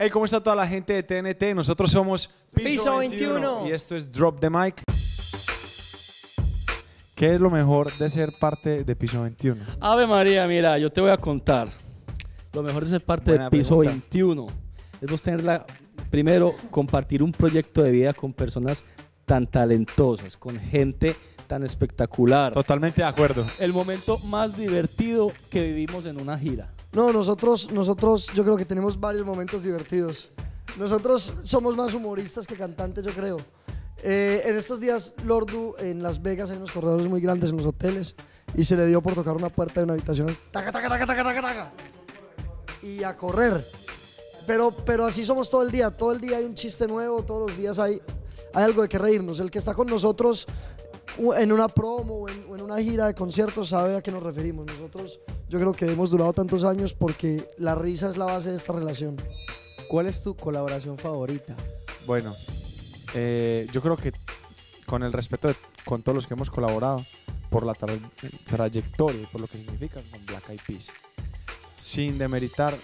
Hey, ¿cómo está toda la gente de TNT? Nosotros somos Piso 21. y esto es Drop the Mic. ¿Qué es lo mejor de ser parte de Piso 21? Ave María, mira, yo te voy a contar. Lo mejor de ser parte Buena de Piso pregunta. 21 es vos tener la, primero, compartir un proyecto de vida con personas tan talentosas, con gente tan espectacular. Totalmente de acuerdo. El momento más divertido que vivimos en una gira. No, nosotros, nosotros yo creo que tenemos varios momentos divertidos. Nosotros somos más humoristas que cantantes, yo creo. Eh, en estos días, Lordu, en Las Vegas hay unos corredores muy grandes en los hoteles y se le dio por tocar una puerta de una habitación. Taca, taca, taca, taca, taca, taca. Y a correr. Pero, pero así somos todo el día. Todo el día hay un chiste nuevo, todos los días hay, hay algo de que reírnos. El que está con nosotros en una promo o en, o en una gira de conciertos sabe a qué nos referimos. Nosotros, yo creo que hemos durado tantos años porque la risa es la base de esta relación. ¿Cuál es tu colaboración favorita? Bueno, eh, yo creo que con el respeto de, con todos los que hemos colaborado, por la tra- trayectoria y por lo que significa con Black Eyed Peas, sin demeritar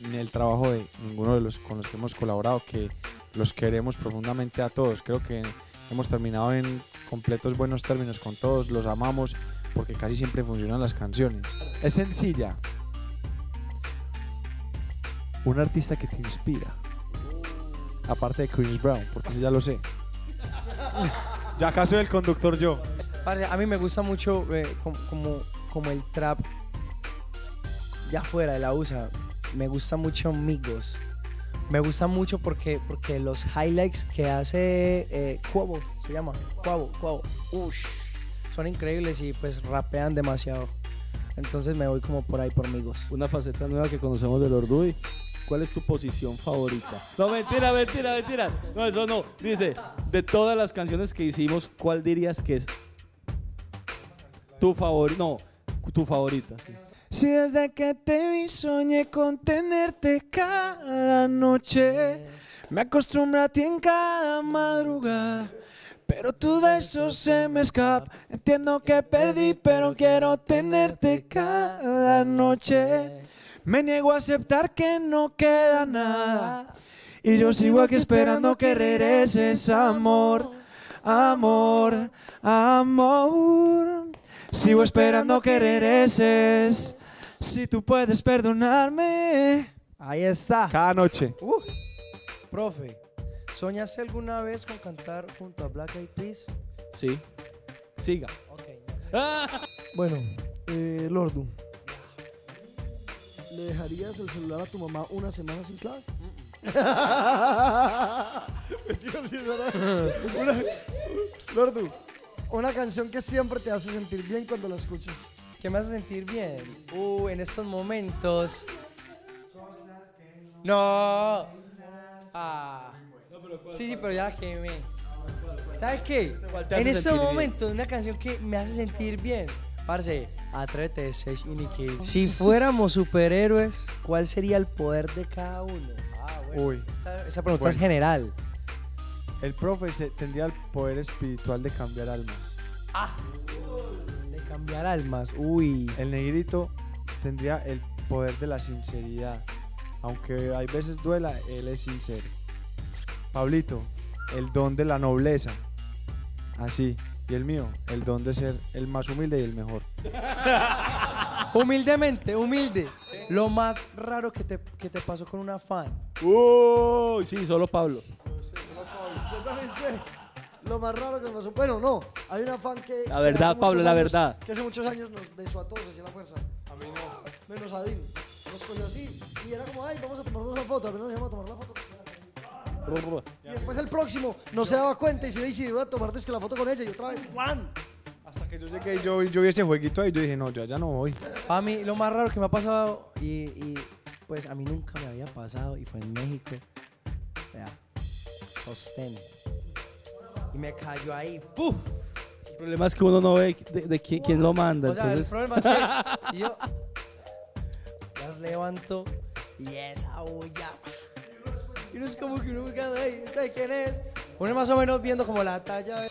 ni el trabajo de ninguno de los con los que hemos colaborado, que los queremos profundamente a todos. Creo que hemos terminado en completos buenos términos con todos, los amamos porque casi siempre funcionan las canciones. Es sencilla. Un artista que te inspira. Aparte de Chris Brown, porque ese ya lo sé. ya acaso el conductor yo. A mí me gusta mucho eh, com- como, como el trap ya fuera de la USA. Me gusta mucho Migos. Me gusta mucho porque, porque los highlights que hace eh, se llama Cuavo, Cuavo, ush, son increíbles y pues rapean demasiado. Entonces me voy como por ahí por Migos. Una faceta nueva que conocemos del Orduy. ¿Cuál es tu posición favorita? No, mentira, mentira, mentira. No, eso no. Dice, de todas las canciones que hicimos, ¿cuál dirías que es tu favorita? No, tu favorita. sí. Si desde que te vi soñé con tenerte cada noche, me acostumbré a ti en cada madrugada, pero tu beso se me escapa. Entiendo que perdí, pero quiero tenerte cada noche. Me niego a aceptar que no queda nada. Y yo sigo aquí esperando que regreses, amor, amor, amor. Sigo esperando que regreses. Si tú puedes perdonarme. Ahí está. Cada noche. Uh, profe, ¿soñaste alguna vez con cantar junto a Black Eyed Peas? Sí. Siga. Ok. Bueno, eh, Lordu, ¿le dejarías el celular a tu mamá una semana sin clave? Lordu, una canción que siempre te hace sentir bien cuando la escuchas. ¿Qué me hace sentir bien? Uh, en estos momentos. No. Ah. Sí, sí, pero ya la quemé. ¿Sabes qué? ¿Cuál te En estos momentos, una canción que me hace sentir bien. Parce, atrévete de Sage Indicate. Si fuéramos superhéroes, ¿cuál sería el poder de cada uno? Ah, Uy. Esta, esta pregunta Bueno. es general. El profe se- tendría el poder espiritual de cambiar almas. De cambiar almas. Uy. El negrito tendría el poder de la sinceridad. Aunque hay veces duela, él es sincero. Pablito, el don de la nobleza. Así. Y el mío, el don de ser el más humilde y el mejor. Humildemente, humilde. Lo más raro que te, que te pasó con una fan. Uy, sí, solo Pablo. Yo también sé. Lo más raro que me pasó. Bueno, no. Hay una fan que. La verdad, Pablo, la años- verdad. Que hace muchos años nos besó a todos así la fuerza. A mí no. Menos a Dean. Nos cogió así. Y era como, ay, vamos a tomarnos una foto. Pero no nos íbamos a tomar la foto. Y después el próximo no se daba cuenta y se y si iba a tomarte es que la foto con ella y otra vez, ¡Juan! Hasta que yo llegué y yo, yo vi ese jueguito ahí, yo dije, no, yo ya no voy. A mí lo más raro que me ha pasado y, y, pues a mí nunca me había pasado y fue en México. Vea, sostén. Y me cayó ahí. ¡puf! El problema es que uno no ve de, de quién, quién lo manda. O sea, el entonces, problema es que yo las levanto y esa olla. Y no es como que uno ahí, ¿este de quién es? Uno más o menos viendo como la talla. de-